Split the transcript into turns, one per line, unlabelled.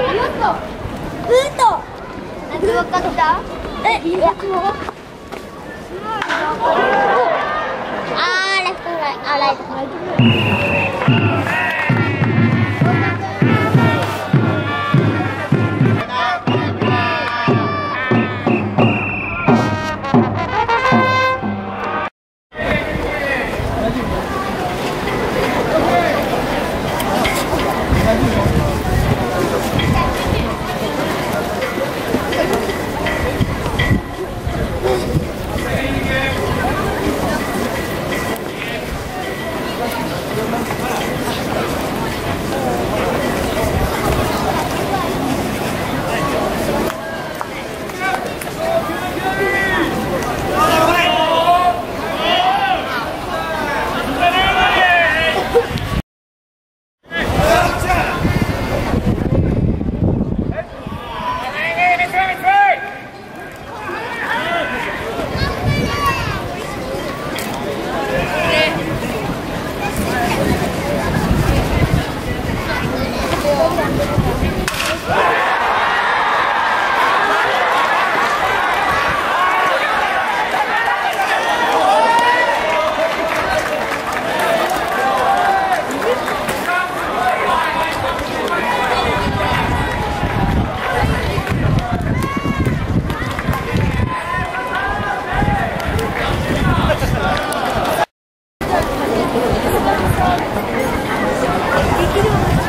ート。なんでわかった？えいやあーレフトライあライトできる